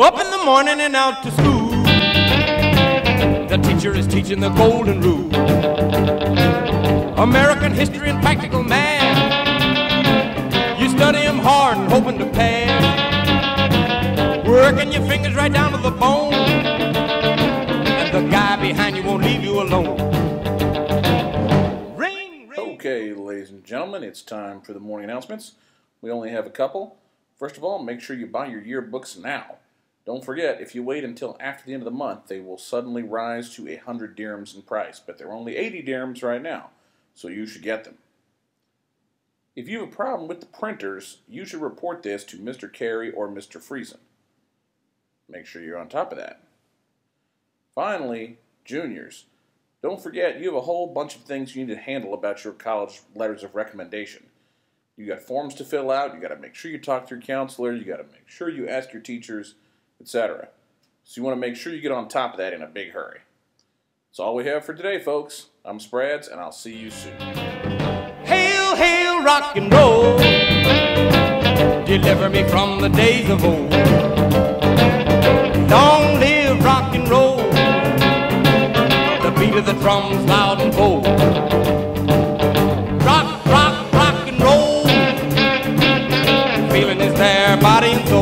Up in the morning and out to school. The teacher is teaching the golden rule. American history and practical math. You study 'em hard and hoping to pass. Working your fingers right down to the bone. And the guy behind you won't leave you alone. Ring, ring. Okay, ladies and gentlemen, it's time for the morning announcements. We only have a couple. First of all, make sure you buy your yearbooks now. Don't forget, if you wait until after the end of the month, they will suddenly rise to 100 dirhams in price, but they're only 80 dirhams right now, so you should get them. If you have a problem with the printers, you should report this to Mr. Carey or Mr. Freeson. Make sure you're on top of that. Finally, juniors, don't forget you have a whole bunch of things you need to handle about your college letters of recommendation. You got forms to fill out, you got to make sure you talk to your counselor, you got to make sure you ask your teachers, etc. So you want to make sure you get on top of that in a big hurry. That's all we have for today, folks. I'm Sprads, and I'll see you soon. Hail, hail, rock and roll. Deliver me from the days of old. Long live rock and roll. The beat of the drums loud and bold. Rock, rock, rock and roll. The Feeling is there, body and soul.